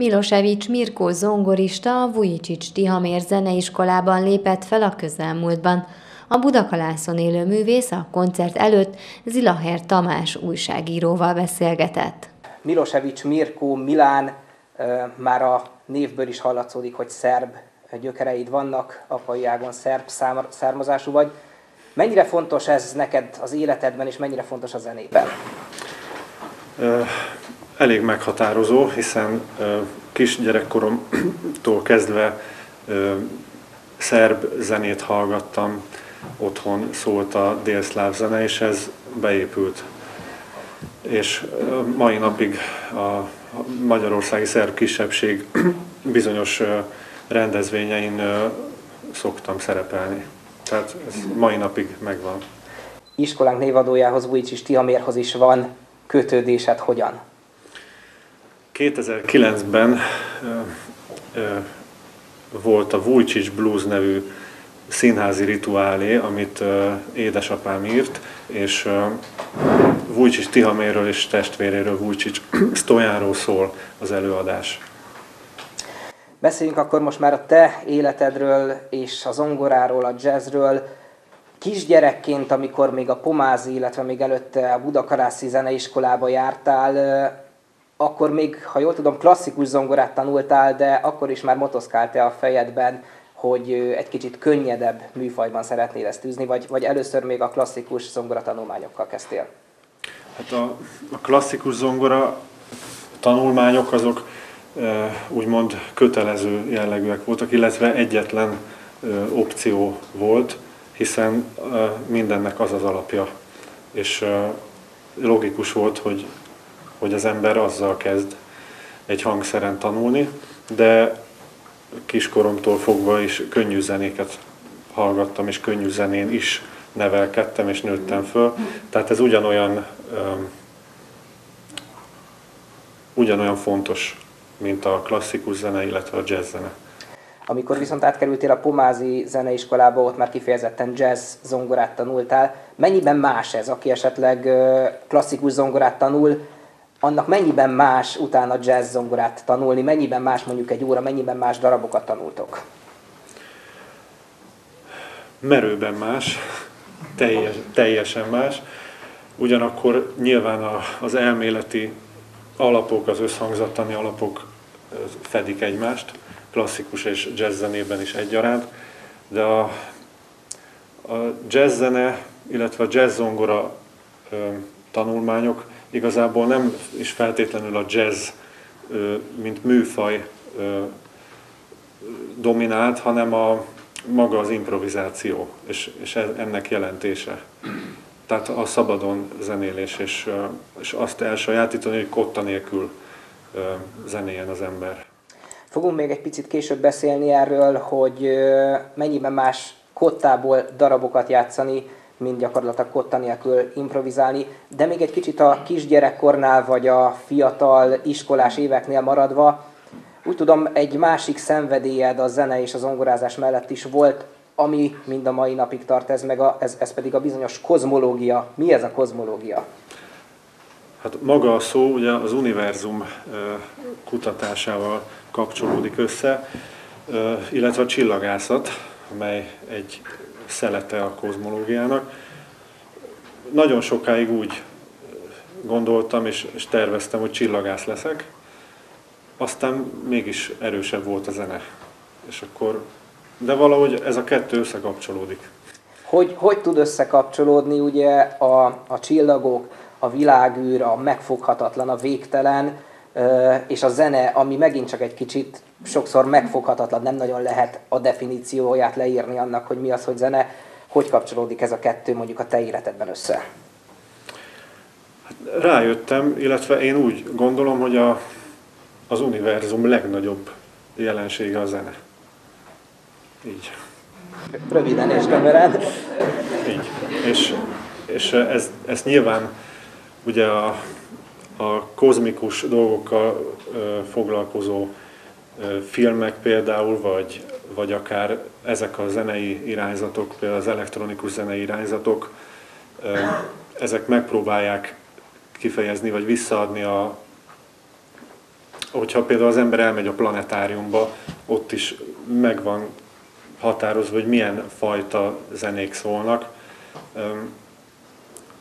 Milosevic Mirko zongorista a Vujicic Tihamér zeneiskolában lépett fel a közelmúltban. A Budakalászon élő művész a koncert előtt Zilaher Tamás újságíróval beszélgetett. Milosevic Mirko Milán, már a névből is hallatszódik, hogy szerb gyökereid vannak, apai ágon szerb származású vagy. Mennyire fontos ez neked az életedben, és mennyire fontos a zenében? Elég meghatározó, hiszen kisgyerekkoromtól kezdve szerb zenét hallgattam, otthon szólt a délszláv zene, és ez beépült. És mai napig a magyarországi szerb kisebbség bizonyos rendezvényein szoktam szerepelni. Tehát ez mai napig megvan. Iskolánk névadójához, Vujicsis Tihamérhoz is van kötődésed hogyan? 2009-ben volt a Vujcsics Blues nevű színházi rituálé, amit édesapám írt, és Vujcsics Tihaméről és testvéréről, Vujcsics Stojáról szól az előadás. Beszéljünk akkor most már a te életedről és a zongoráról, a jazzről. Kisgyerekként, amikor még a Pomázi, illetve még előtte a Budakarászi zeneiskolába jártál, akkor még, ha jól tudom, klasszikus zongorát tanultál, de akkor is már motoszkált-e a fejedben, hogy egy kicsit könnyedebb műfajban szeretnél ezt űzni, vagy, vagy először még a klasszikus zongora tanulmányokkal kezdtél? Hát a, a klasszikus zongora tanulmányok azok úgymond kötelező jellegűek voltak, illetve egyetlen opció volt, hiszen mindennek az az alapja. És logikus volt, hogy hogy az ember azzal kezd egy hangszeren tanulni, de kiskoromtól fogva is könnyű zenéket hallgattam, és könnyű zenén is nevelkedtem és nőttem föl. Tehát ez ugyanolyan, um, ugyanolyan fontos, mint a klasszikus zene, illetve a jazz zene. Amikor viszont átkerültél a Pomázi zeneiskolába, ott már kifejezetten jazz zongorát tanultál. Mennyiben más ez, aki esetleg klasszikus zongorát tanul, annak mennyiben más utána jazz zongorát tanulni, mennyiben más mondjuk egy óra, mennyiben más darabokat tanultok? Merőben más, teljes, teljesen más. Ugyanakkor nyilván a, az elméleti alapok, az összhangzattani alapok fedik egymást, klasszikus és jazz zenében is egyaránt, de a, a jazz zene, illetve a jazz zongora tanulmányok igazából nem is feltétlenül a jazz, mint műfaj dominált, hanem a maga az improvizáció, és, és ennek jelentése. Tehát a szabadon zenélés, és, és azt elsajátítani, hogy kotta nélkül zenéljen az ember. Fogunk még egy picit később beszélni erről, hogy mennyiben más kottából darabokat játszani, mint gyakorlatilag kotta nélkül improvizálni, de még egy kicsit a kisgyerekkornál vagy a fiatal iskolás éveknél maradva, úgy tudom, egy másik szenvedélyed a zene és az zongorázás mellett is volt, ami mind a mai napig tart, ez, meg a, ez, ez pedig a bizonyos kozmológia. Mi ez a kozmológia? Hát maga a szó ugye az univerzum kutatásával kapcsolódik össze, illetve a csillagászat, amely egy szelete a kozmológiának. Nagyon sokáig úgy gondoltam és, és terveztem, hogy csillagász leszek, aztán mégis erősebb volt a zene. És akkor, de valahogy ez a kettő összekapcsolódik. Hogy, hogy tud összekapcsolódni ugye a, a csillagok, a világűr, a megfoghatatlan, a végtelen, és a zene, ami megint csak egy kicsit sokszor megfoghatatlan, nem nagyon lehet a definícióját leírni annak, hogy mi az, hogy zene, hogy kapcsolódik ez a kettő mondjuk a te életedben össze? Hát rájöttem, illetve én úgy gondolom, hogy a, az univerzum legnagyobb jelensége a zene. Így. Röviden és tömören. Így. És, és ez, ez nyilván ugye a, a kozmikus dolgokkal foglalkozó filmek például, vagy, vagy akár ezek a zenei irányzatok, például az elektronikus zenei irányzatok, ezek megpróbálják kifejezni, vagy visszaadni a, hogyha például az ember elmegy a planetáriumba, ott is megvan határozva, hogy milyen fajta zenék szólnak.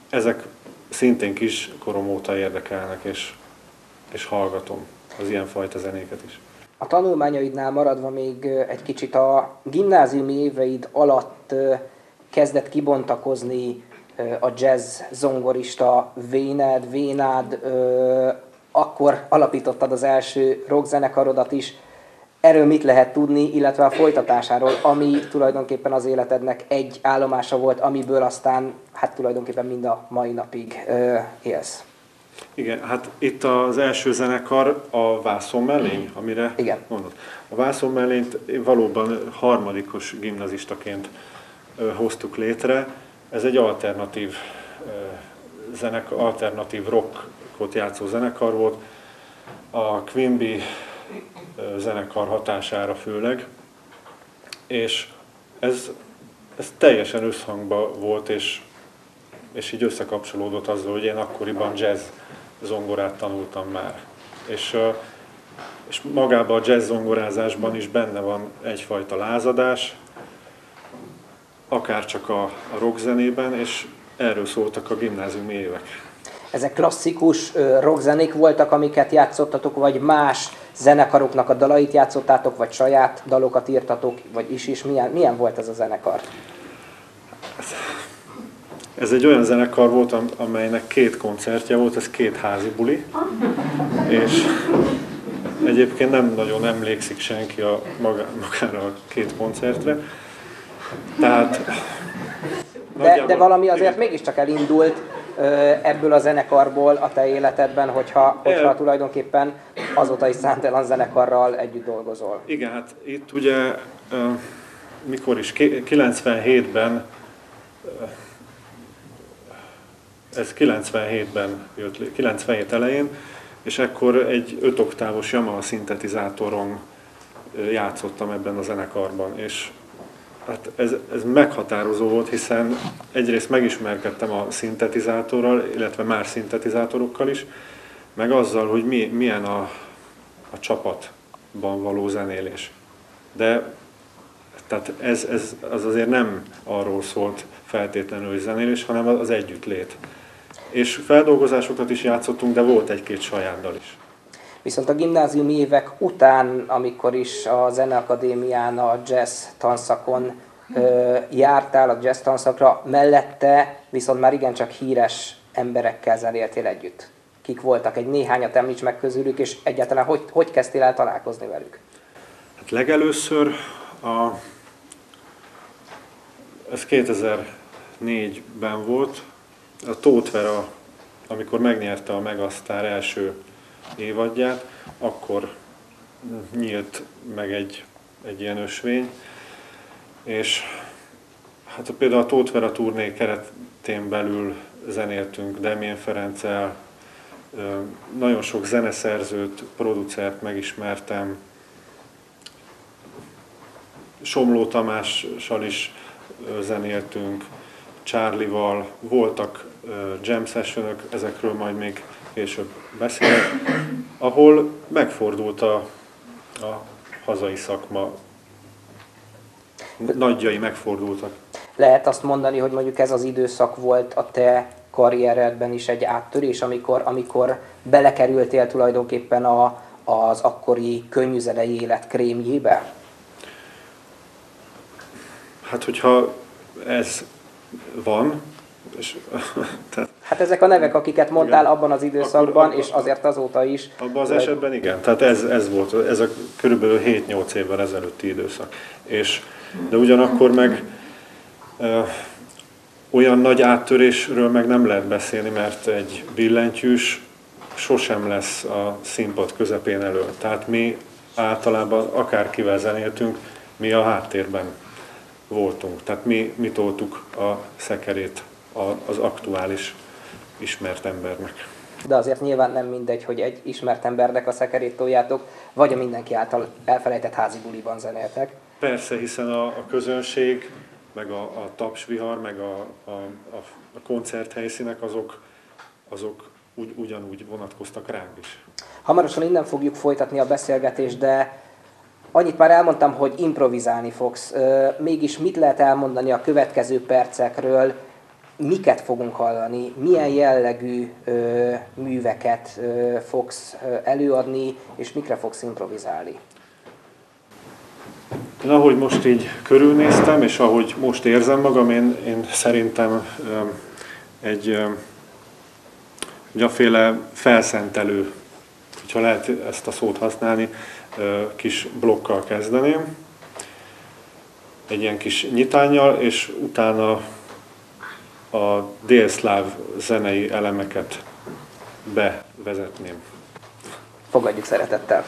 Ezek szintén kis korom óta érdekelnek, és, és hallgatom az ilyen fajta zenéket is. A tanulmányaidnál maradva még egy kicsit a gimnáziumi éveid alatt kezdett kibontakozni a jazz zongorista véned, vénád, akkor alapítottad az első rockzenekarodat is. Erről mit lehet tudni, illetve a folytatásáról, ami tulajdonképpen az életednek egy állomása volt, amiből aztán hát tulajdonképpen mind a mai napig élsz. Igen, hát itt az első zenekar a Vászon mellény, amire Igen. mondod. A Vászon mellényt valóban harmadikos gimnazistaként hoztuk létre. Ez egy alternatív zenek, alternatív rockot játszó zenekar volt. A Quimby zenekar hatására főleg. És ez, ez teljesen összhangban volt, és, és így összekapcsolódott azzal, hogy én akkoriban jazz zongorát tanultam már. És, és magában a jazz zongorázásban is benne van egyfajta lázadás, akár csak a, a rockzenében, és erről szóltak a gimnáziumi évek. Ezek klasszikus rockzenék voltak, amiket játszottatok, vagy más zenekaroknak a dalait játszottátok, vagy saját dalokat írtatok, vagy is is? Milyen, milyen volt ez a zenekar? Ez egy olyan zenekar volt, amelynek két koncertje volt, ez két házi buli, és egyébként nem nagyon emlékszik senki a maga, magára a két koncertre. Tehát de, de valami azért mégiscsak elindult ebből a zenekarból a te életedben, hogyha, hogyha tulajdonképpen azóta is számtalan zenekarral együtt dolgozol. Igen, hát itt ugye mikor is, 97-ben ez 97-ben jött, 97 elején, és akkor egy 5 oktávos Yamaha szintetizátoron játszottam ebben a zenekarban, és hát ez, ez meghatározó volt, hiszen egyrészt megismerkedtem a szintetizátorral, illetve más szintetizátorokkal is, meg azzal, hogy mi, milyen a, a csapatban való zenélés. De tehát ez, ez az azért nem arról szólt feltétlenül, hogy zenélés, hanem az együttlét és feldolgozásokat is játszottunk, de volt egy-két saját dal is. Viszont a gimnáziumi évek után, amikor is a Zeneakadémián a jazz tanszakon ö, jártál, a jazz tanszakra, mellette viszont már igencsak híres emberekkel zenéltél együtt. Kik voltak? Egy néhányat említs meg közülük, és egyáltalán hogy, hogy kezdtél el találkozni velük? Hát legelőször a, ez 2004-ben volt, a Tóth amikor megnyerte a Megasztár első évadját, akkor nyílt meg egy, egy ilyen ösvény, és hát például a Tóth Vera turné keretén belül zenéltünk Demén Ferenccel, nagyon sok zeneszerzőt, producert megismertem, Somló Tamással is zenéltünk, Charlie-val, voltak jam sessionök, ezekről majd még később beszélek, ahol megfordult a, a hazai szakma, nagyjai megfordultak. Lehet azt mondani, hogy mondjuk ez az időszak volt a te karrieredben is egy áttörés, amikor, amikor belekerültél tulajdonképpen a, az akkori könnyűzenei élet krémjébe? Hát, hogyha ez van. És, tehát, hát ezek a nevek, akiket mondtál igen. abban az időszakban, akkor, és azért azóta is. Abban az esetben igen. Tehát ez, ez volt, ez a körülbelül 7-8 évvel ezelőtti időszak. És, de ugyanakkor meg ö, olyan nagy áttörésről meg nem lehet beszélni, mert egy billentyűs sosem lesz a színpad közepén elő. Tehát mi általában akárkivel zenéltünk, mi a háttérben voltunk. Tehát mi, mi toltuk a szekerét az aktuális ismert embernek. De azért nyilván nem mindegy, hogy egy ismert embernek a szekerét toljátok, vagy a mindenki által elfelejtett házi buliban zenéltek. Persze, hiszen a, a közönség, meg a, a tapsvihar, meg a, a, a, a koncerthelyszínek azok, azok ugy, ugyanúgy vonatkoztak ránk is. Hamarosan innen fogjuk folytatni a beszélgetést, de annyit már elmondtam, hogy improvizálni fogsz. Mégis mit lehet elmondani a következő percekről, miket fogunk hallani, milyen jellegű műveket fogsz előadni, és mikre fogsz improvizálni? Én ahogy most így körülnéztem, és ahogy most érzem magam, én, én szerintem ö, egy ö, felszentelő, hogyha lehet ezt a szót használni, kis blokkal kezdeném. Egy ilyen kis nyitányjal, és utána a délszláv zenei elemeket bevezetném. Fogadjuk szeretettel!